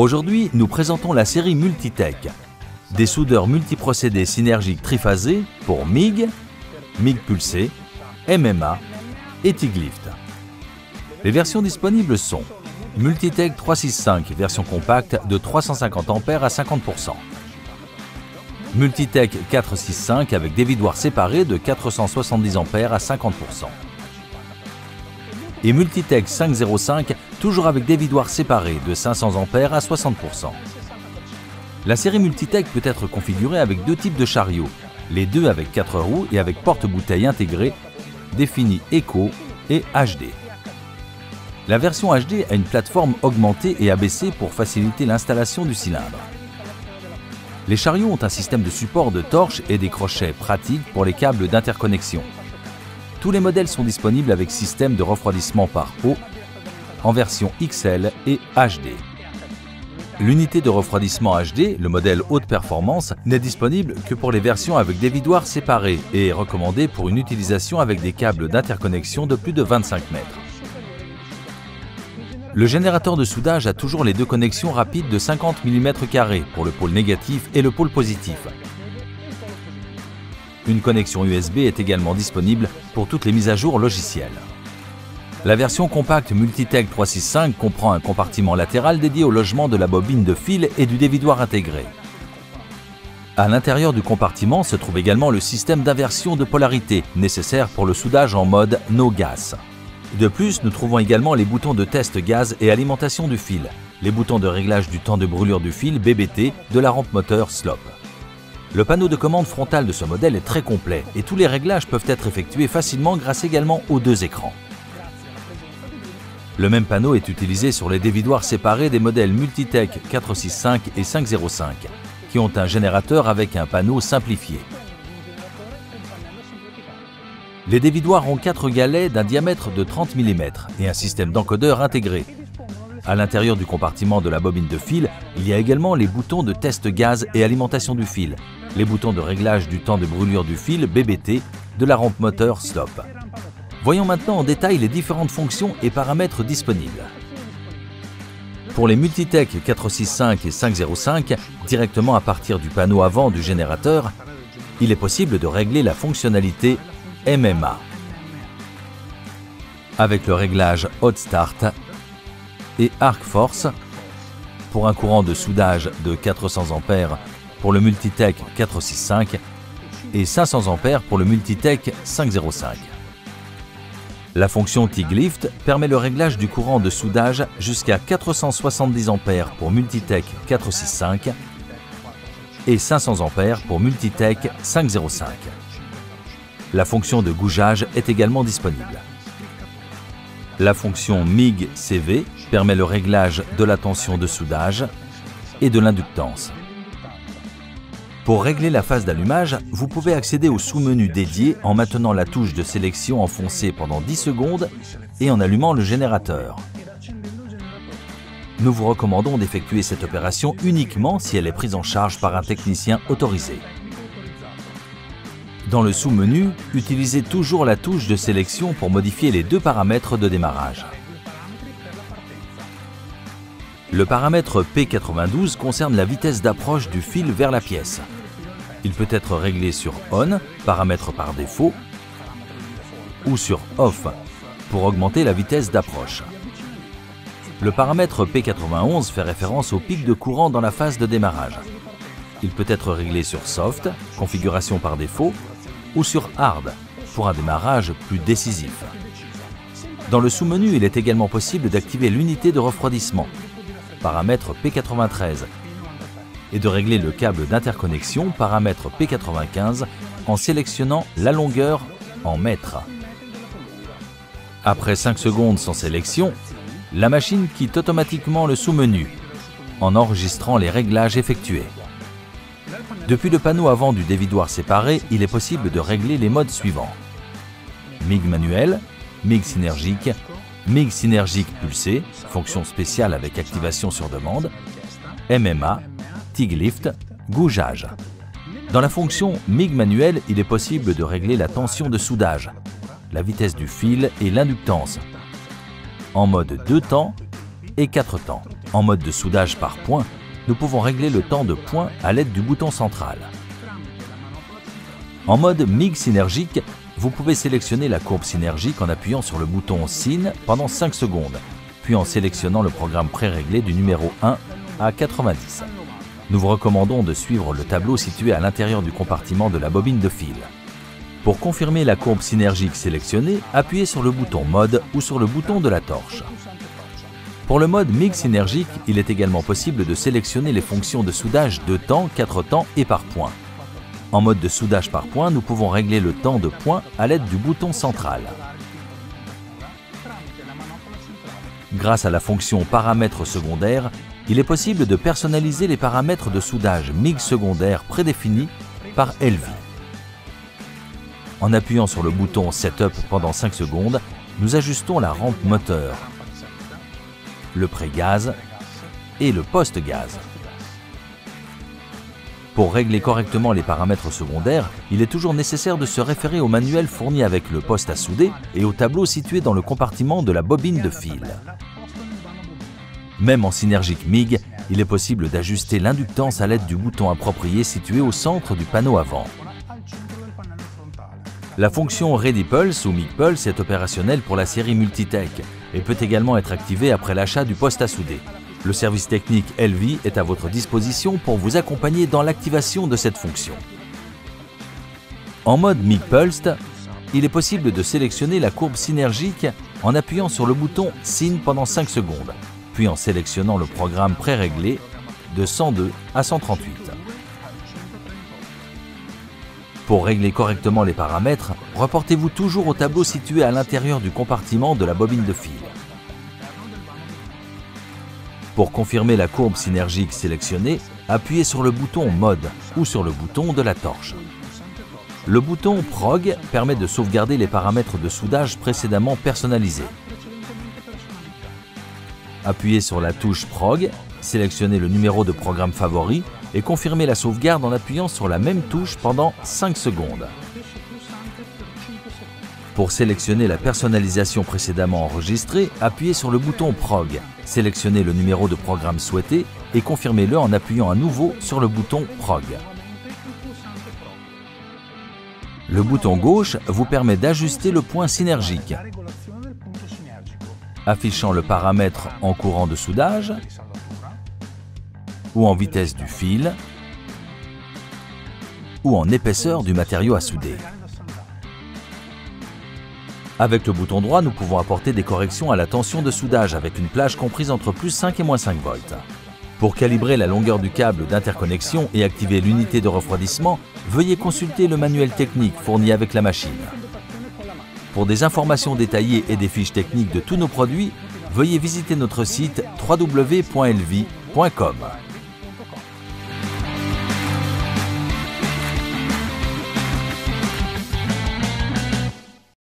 Aujourd'hui, nous présentons la série Multitech, des soudeurs multiprocédés synergiques triphasés pour MIG, MIG pulsé, MMA et TIG Lift. Les versions disponibles sont Multitech 365, version compacte de 350 A à 50%. Multitech 465 avec des vidoirs séparés de 470 A à 50%. Et Multitech 505 toujours avec des vidoirs séparés de 500 A à 60%. La série Multitech peut être configurée avec deux types de chariots, les deux avec 4 roues et avec porte-bouteille intégrée, définis Eco et HD. La version HD a une plateforme augmentée et abaissée pour faciliter l'installation du cylindre. Les chariots ont un système de support de torches et des crochets pratiques pour les câbles d'interconnexion. Tous les modèles sont disponibles avec système de refroidissement par eau en version XL et HD. L'unité de refroidissement HD, le modèle haute performance, n'est disponible que pour les versions avec des vidoirs séparés et est recommandée pour une utilisation avec des câbles d'interconnexion de plus de 25 mètres. Le générateur de soudage a toujours les deux connexions rapides de 50 mm pour le pôle négatif et le pôle positif. Une connexion USB est également disponible pour toutes les mises à jour logicielles. La version compacte Multitech 365 comprend un compartiment latéral dédié au logement de la bobine de fil et du dévidoir intégré. À l'intérieur du compartiment se trouve également le système d'inversion de polarité nécessaire pour le soudage en mode no gas. De plus, nous trouvons également les boutons de test gaz et alimentation du fil, les boutons de réglage du temps de brûlure du fil BBT de la rampe moteur SLOP. Le panneau de commande frontal de ce modèle est très complet et tous les réglages peuvent être effectués facilement grâce également aux deux écrans. Le même panneau est utilisé sur les dévidoirs séparés des modèles Multitech 465 et 505, qui ont un générateur avec un panneau simplifié. Les dévidoirs ont 4 galets d'un diamètre de 30 mm et un système d'encodeur intégré. À l'intérieur du compartiment de la bobine de fil, il y a également les boutons de test gaz et alimentation du fil, les boutons de réglage du temps de brûlure du fil BBT de la rampe moteur SLOP. Voyons maintenant en détail les différentes fonctions et paramètres disponibles. Pour les Multitech 465 et 505, directement à partir du panneau avant du générateur, il est possible de régler la fonctionnalité MMA. Avec le réglage Hot Start et Arc Force pour un courant de soudage de 400 A pour le Multitech 465 et 500 A pour le Multitech 505. La fonction TIG Lift permet le réglage du courant de soudage jusqu'à 470 A pour Multitech 465 et 500 A pour Multitech 505. La fonction de gougeage est également disponible. La fonction MIG-CV permet le réglage de la tension de soudage et de l'inductance. Pour régler la phase d'allumage, vous pouvez accéder au sous-menu dédié en maintenant la touche de sélection enfoncée pendant 10 secondes et en allumant le générateur. Nous vous recommandons d'effectuer cette opération uniquement si elle est prise en charge par un technicien autorisé. Dans le sous-menu, utilisez toujours la touche de sélection pour modifier les deux paramètres de démarrage. Le paramètre P92 concerne la vitesse d'approche du fil vers la pièce. Il peut être réglé sur ON, paramètre par défaut, ou sur OFF, pour augmenter la vitesse d'approche. Le paramètre P91 fait référence au pic de courant dans la phase de démarrage. Il peut être réglé sur Soft, configuration par défaut, ou sur Hard pour un démarrage plus décisif. Dans le sous-menu, il est également possible d'activer l'unité de refroidissement, paramètre P93, et de régler le câble d'interconnexion, paramètre P95, en sélectionnant la longueur en mètres. Après 5 secondes sans sélection, la machine quitte automatiquement le sous-menu en enregistrant les réglages effectués. Depuis le panneau avant du dévidoir séparé, il est possible de régler les modes suivants. MIG manuel, MIG synergique, MIG synergique pulsé, fonction spéciale avec activation sur demande, MMA, TIG lift, gougeage. Dans la fonction MIG manuel, il est possible de régler la tension de soudage, la vitesse du fil et l'inductance. En mode deux temps, et 4 temps. En mode de soudage par point, nous pouvons régler le temps de point à l'aide du bouton central. En mode MIG synergique, vous pouvez sélectionner la courbe synergique en appuyant sur le bouton SYN pendant 5 secondes, puis en sélectionnant le programme pré-réglé du numéro 1 à 90. Nous vous recommandons de suivre le tableau situé à l'intérieur du compartiment de la bobine de fil. Pour confirmer la courbe synergique sélectionnée, appuyez sur le bouton Mode ou sur le bouton de la torche. Pour le mode MIG synergique, il est également possible de sélectionner les fonctions de soudage de temps, 4 temps et par point. En mode de soudage par point, nous pouvons régler le temps de point à l'aide du bouton central. Grâce à la fonction paramètres secondaires, il est possible de personnaliser les paramètres de soudage MIG secondaire prédéfinis par LV. En appuyant sur le bouton Setup pendant 5 secondes, nous ajustons la rampe moteur, le pré-gaz et le post-gaz. Pour régler correctement les paramètres secondaires, il est toujours nécessaire de se référer au manuel fourni avec le poste à souder et au tableau situé dans le compartiment de la bobine de fil. Même en synergique MIG, il est possible d'ajuster l'inductance à l'aide du bouton approprié situé au centre du panneau avant. La fonction Ready Pulse ou MIG Pulse est opérationnelle pour la série Multitech et peut également être activée après l'achat du poste à souder. Le service technique LV est à votre disposition pour vous accompagner dans l'activation de cette fonction. En mode MIG Pulsed, il est possible de sélectionner la courbe synergique en appuyant sur le bouton SYN pendant 5 secondes, puis en sélectionnant le programme pré-réglé de 102 à 138. Pour régler correctement les paramètres, reportez-vous toujours au tableau situé à l'intérieur du compartiment de la bobine de fil. Pour confirmer la courbe synergique sélectionnée, appuyez sur le bouton Mode ou sur le bouton de la torche. Le bouton Prog permet de sauvegarder les paramètres de soudage précédemment personnalisés. Appuyez sur la touche Prog, sélectionnez le numéro de programme favori et confirmez la sauvegarde en appuyant sur la même touche pendant 5 secondes. Pour sélectionner la personnalisation précédemment enregistrée, appuyez sur le bouton Prog, sélectionnez le numéro de programme souhaité et confirmez-le en appuyant à nouveau sur le bouton Prog. Le bouton gauche vous permet d'ajuster le point synergique, affichant le paramètre en courant de soudage ou en vitesse du fil ou en épaisseur du matériau à souder. Avec le bouton droit, nous pouvons apporter des corrections à la tension de soudage avec une plage comprise entre plus 5 et moins 5 volts. Pour calibrer la longueur du câble d'interconnexion et activer l'unité de refroidissement, veuillez consulter le manuel technique fourni avec la machine. Pour des informations détaillées et des fiches techniques de tous nos produits, veuillez visiter notre site www.lv.com.